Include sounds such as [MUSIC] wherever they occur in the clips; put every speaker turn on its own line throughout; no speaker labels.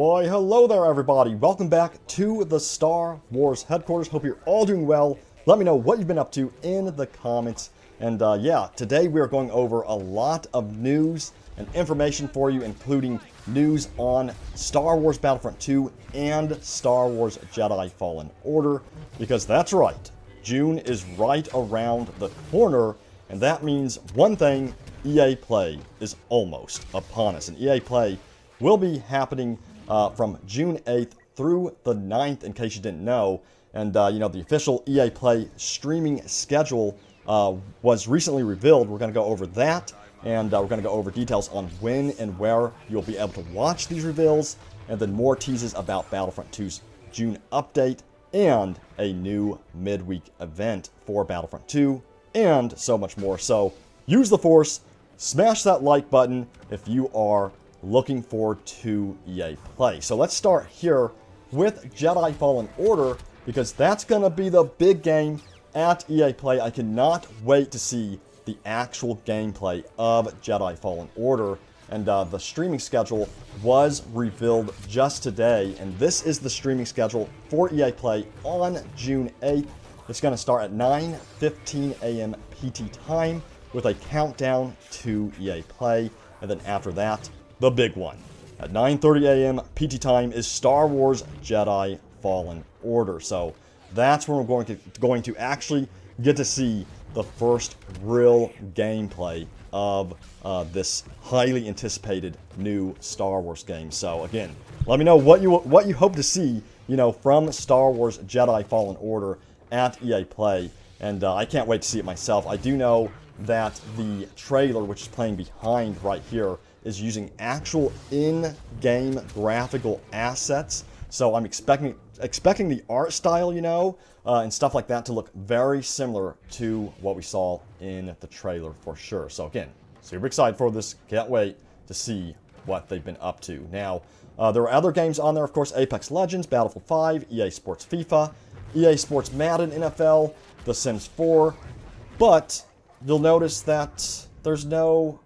Why, hello there, everybody. Welcome back to the Star Wars headquarters. Hope you're all doing well. Let me know what you've been up to in the comments. And uh, yeah, today we are going over a lot of news and information for you, including news on Star Wars Battlefront 2 and Star Wars Jedi Fallen Order. Because that's right, June is right around the corner, and that means one thing EA Play is almost upon us. And EA Play will be happening uh, from June 8th through the 9th, in case you didn't know. And, uh, you know, the official EA Play streaming schedule uh, was recently revealed. We're going to go over that, and uh, we're going to go over details on when and where you'll be able to watch these reveals, and then more teases about Battlefront 2's June update, and a new midweek event for Battlefront 2, and so much more. So use the Force, smash that like button if you are looking forward to EA Play. So let's start here with Jedi Fallen Order, because that's going to be the big game at EA Play. I cannot wait to see the actual gameplay of Jedi Fallen Order. And uh, the streaming schedule was revealed just today. And this is the streaming schedule for EA Play on June 8th. It's going to start at 9.15 a.m. PT time with a countdown to EA Play. And then after that, the big one. At 9.30 a.m. PT time is Star Wars Jedi Fallen Order. So that's when we're going to, going to actually get to see the first real gameplay of uh, this highly anticipated new Star Wars game. So again, let me know what you what you hope to see, you know, from Star Wars Jedi Fallen Order at EA Play, and uh, I can't wait to see it myself. I do know that the trailer, which is playing behind right here, is using actual in-game graphical assets. So I'm expecting expecting the art style, you know, uh, and stuff like that to look very similar to what we saw in the trailer for sure. So again, super excited for this. Can't wait to see what they've been up to. Now, uh, there are other games on there, of course, Apex Legends, Battlefield 5, EA Sports FIFA, EA Sports Madden NFL, The Sims 4, but you'll notice that there's no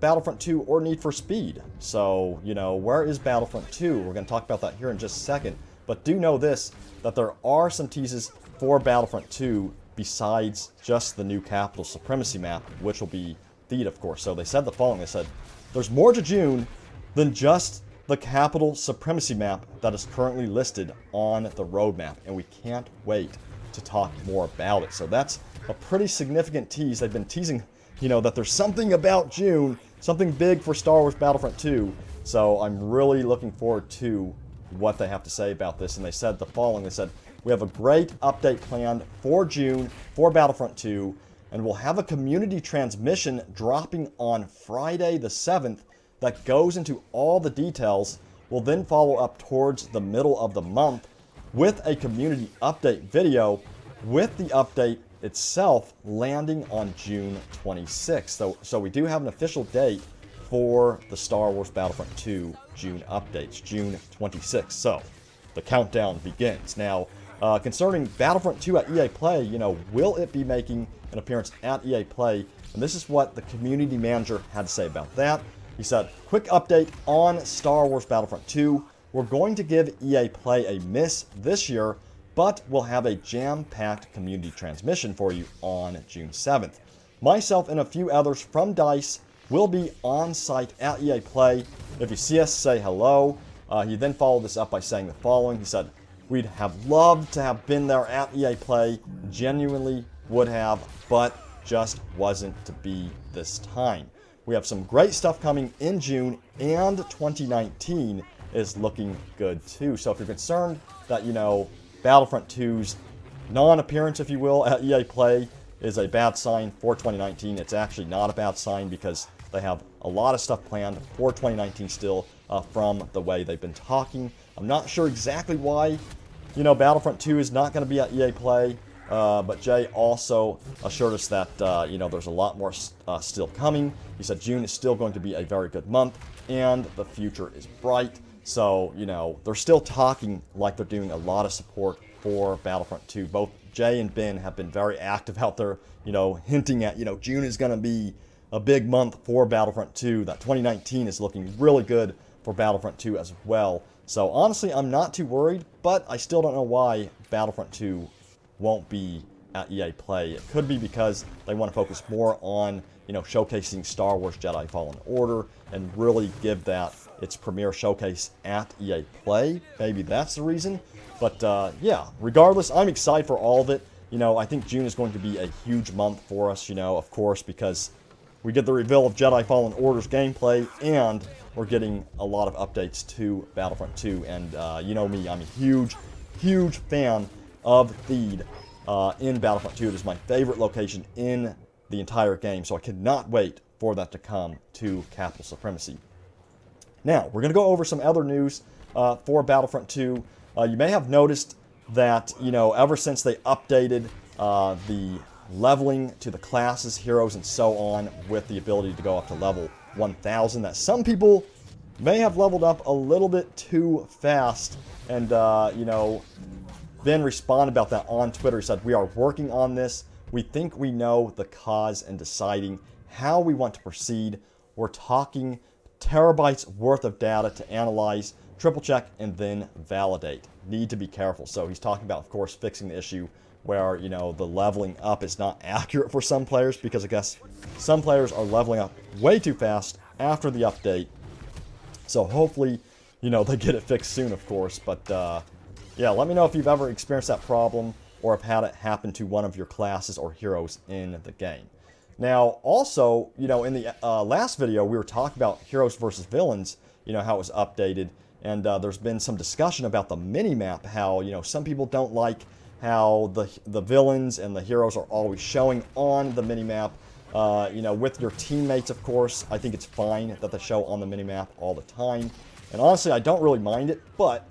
Battlefront 2 or Need for Speed. So, you know, where is Battlefront 2? We're going to talk about that here in just a second. But do know this, that there are some teases for Battlefront 2 besides just the new Capital Supremacy map, which will be Theed, of course. So they said the following. They said, there's more to June than just the Capital Supremacy map that is currently listed on the roadmap. And we can't wait to talk more about it. So that's a pretty significant tease. They've been teasing, you know, that there's something about June, something big for Star Wars Battlefront 2. So I'm really looking forward to what they have to say about this. And they said the following. They said, we have a great update planned for June for Battlefront 2, and we'll have a community transmission dropping on Friday the 7th that goes into all the details. We'll then follow up towards the middle of the month with a community update video with the update itself landing on June 26th. So, so we do have an official date for the Star Wars Battlefront 2 June updates, June 26th. So the countdown begins. Now, uh, concerning Battlefront 2 at EA Play, you know, will it be making an appearance at EA Play? And this is what the community manager had to say about that. He said, quick update on Star Wars Battlefront 2. We're going to give EA Play a miss this year, but we'll have a jam-packed community transmission for you on June 7th. Myself and a few others from DICE will be on site at EA Play. If you see us, say hello. Uh, he then followed this up by saying the following. He said, We'd have loved to have been there at EA Play, genuinely would have, but just wasn't to be this time. We have some great stuff coming in June, and 2019 is looking good too. So if you're concerned that, you know, Battlefront 2's non-appearance, if you will, at EA Play is a bad sign for 2019, it's actually not a bad sign because they have a lot of stuff planned for 2019 still uh, from the way they've been talking. I'm not sure exactly why, you know, Battlefront 2 is not going to be at EA Play, uh, but Jay also assured us that, uh, you know, there's a lot more uh, still coming. He said June is still going to be a very good month, and the future is bright. So, you know, they're still talking like they're doing a lot of support for Battlefront 2. Both Jay and Ben have been very active out there, you know, hinting at, you know, June is going to be a big month for Battlefront 2. That 2019 is looking really good for Battlefront 2 as well. So honestly, I'm not too worried, but I still don't know why Battlefront 2 won't be at EA Play. It could be because they want to focus more on, you know, showcasing Star Wars Jedi Fallen Order and really give that its premiere showcase at EA Play. Maybe that's the reason. But uh, yeah, regardless, I'm excited for all of it. You know, I think June is going to be a huge month for us, you know, of course, because we get the reveal of Jedi Fallen Order's gameplay, and we're getting a lot of updates to Battlefront 2. And uh, you know me, I'm a huge, huge fan of Theed uh, in Battlefront 2. It is my favorite location in the entire game, so I cannot wait for that to come to Capital Supremacy. Now, we're going to go over some other news uh, for Battlefront 2. Uh, you may have noticed that, you know, ever since they updated uh, the leveling to the classes, heroes, and so on with the ability to go up to level 1000, that some people may have leveled up a little bit too fast and, uh, you know, then responded about that on Twitter. He said, we are working on this. We think we know the cause and deciding how we want to proceed. We're talking terabytes worth of data to analyze, triple check, and then validate. Need to be careful. So he's talking about, of course, fixing the issue where, you know, the leveling up is not [LAUGHS] accurate for some players because I guess some players are leveling up way too fast after the update. So hopefully, you know, [LAUGHS] they get it fixed soon, of course. But, uh, yeah, let me know if you've ever experienced that problem or have had it happen to one of your classes or heroes in the game. Now, also, you know, in the uh, last video, we were talking about heroes versus villains, you know, how it was updated. And uh, there's been some discussion about the mini-map, how, you know, some people don't like how the, the villains and the heroes are always showing on the mini-map. Uh, you know, with your teammates, of course, I think it's fine that they show on the mini-map all the time. And honestly, I don't really mind it, but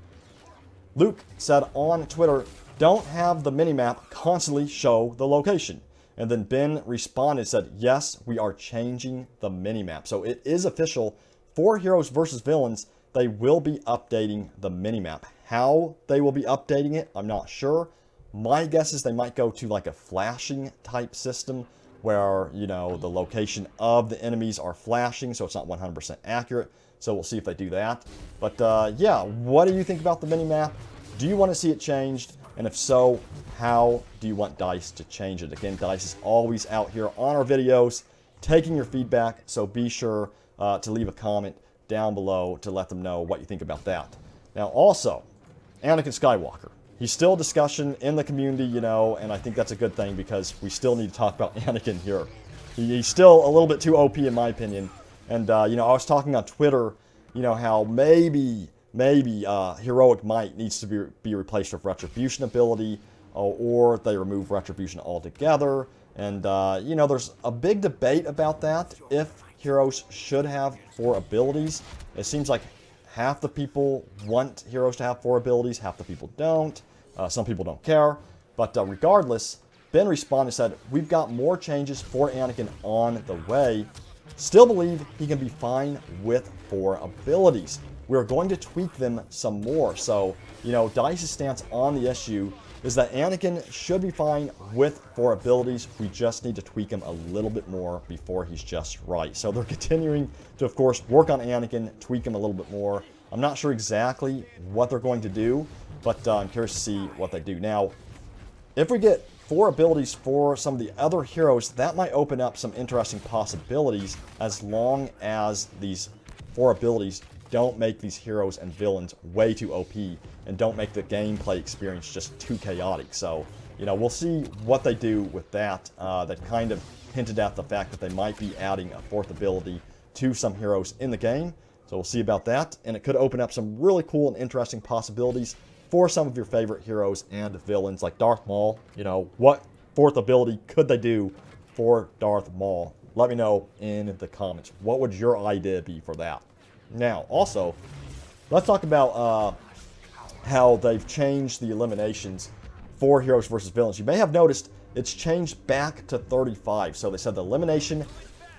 Luke said on Twitter, don't have the mini-map constantly show the location. And then Ben responded said, yes, we are changing the minimap. So it is official for Heroes versus Villains. They will be updating the minimap. How they will be updating it, I'm not sure. My guess is they might go to like a flashing type system where, you know, the location of the enemies are flashing, so it's not 100% accurate. So we'll see if they do that. But uh, yeah, what do you think about the minimap? Do you want to see it changed? And if so, how do you want DICE to change it? Again, DICE is always out here on our videos taking your feedback, so be sure uh, to leave a comment down below to let them know what you think about that. Now, also, Anakin Skywalker. He's still a discussion in the community, you know, and I think that's a good thing because we still need to talk about [LAUGHS] Anakin here. he's still a little bit too OP in my opinion. And, uh, you know, I was talking on Twitter, you know, how maybe maybe uh, Heroic Might needs to be, be replaced with Retribution ability, uh, or they remove Retribution altogether. And, uh, you know, there's a big debate about that, if heroes should have four abilities. It seems like half the people want heroes to have four abilities, half the people don't. Uh, some people don't care. But uh, regardless, Ben responded and said, We've got more changes for Anakin on the way. Still believe he can be fine with four abilities we're going to tweak them some more. So, you know, DICE's stance on the issue is that Anakin should be fine with four abilities. We just need to tweak him a little bit more before he's just right. So they're [LAUGHS] continuing to, of course, work on Anakin, tweak him a little bit more. I'm not sure exactly what they're going to do, but uh, I'm curious to see what they do. Now, if we get four abilities for some of the other heroes, that might open up some interesting possibilities as long as these four abilities don't make these heroes and villains way too OP and don't make the gameplay experience just too chaotic. So, you know, we'll see what they do with that. Uh, that kind of hinted at the fact that they might be adding a fourth ability to some heroes in the game. So we'll see about that. And it could open up some really cool and interesting possibilities for some of your favorite heroes and villains like Darth Maul. You know, what fourth ability could they do for Darth Maul? Let me know in the comments. What would your idea be for that? Now, also, let's talk about uh, how they've changed the eliminations for heroes versus villains. You may have noticed it's changed back to 35. So they said the elimination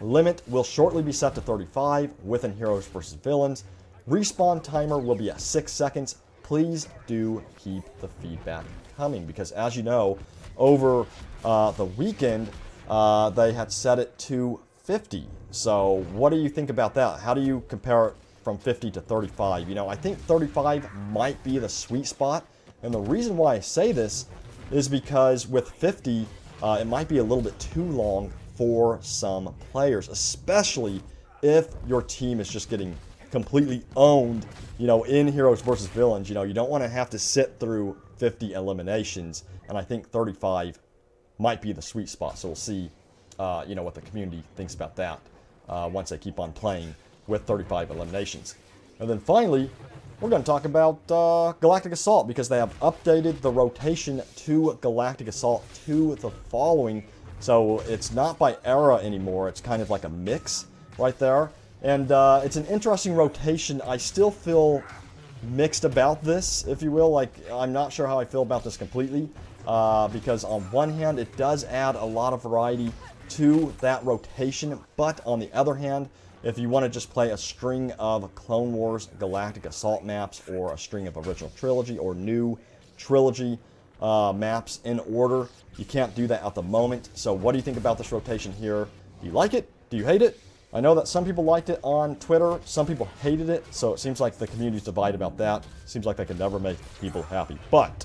limit will shortly be set to 35 within heroes versus villains. Respawn timer will be at 6 seconds. Please do keep the feedback coming because as you know, over uh, the weekend, uh, they had set it to 50. So what do you think about that? How do you compare it from 50 to 35. You know, I think 35 might be the sweet spot. And the reason why I say this is because with 50, uh, it might be a little bit too long for some players, especially if your team is just getting completely owned, you know, in heroes versus villains. You know, you don't want to have to sit through 50 eliminations, and I think 35 might be the sweet spot. So we'll see, uh, you know, what the community thinks about that uh, once they keep on playing with 35 eliminations. And then finally, we're going to talk about uh, Galactic Assault because they have updated the rotation to Galactic Assault to the following. So it's not by era anymore. It's kind of like a mix right there. And uh, it's an interesting rotation. I still feel mixed about this, if you will. Like, I'm not sure how I feel about this completely. Uh, because on one hand, it does add a lot of variety to that rotation. But on the other hand, if you want to just play a string of Clone Wars Galactic Assault maps or a string of Original Trilogy or new Trilogy uh, maps in order, you can't do that at the moment. So what do you think about this rotation here? Do you like it? Do you hate it? I know that some people liked it on Twitter, some people hated it, so it seems like the community's divided about that. Seems like they can never make people happy. But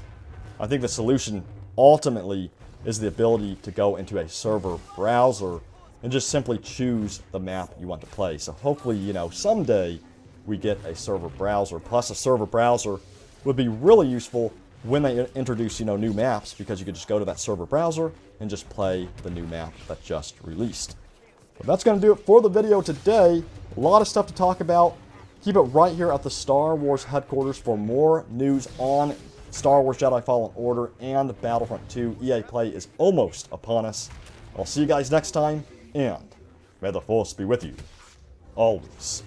I think the solution ultimately is the ability to go into a server browser and just simply choose the map you want to play. So hopefully, you know, someday we get a server browser. Plus a server browser would be really useful when they introduce, you know, new maps because you could just go to that server browser and just play the new map that just released. But that's going to do it for the video today. A lot of stuff to talk about. Keep it right here at the Star Wars headquarters for more news on Star Wars Jedi Fallen Order and Battlefront 2. EA Play is almost upon us. I'll see you guys next time and may the force be with you. Always.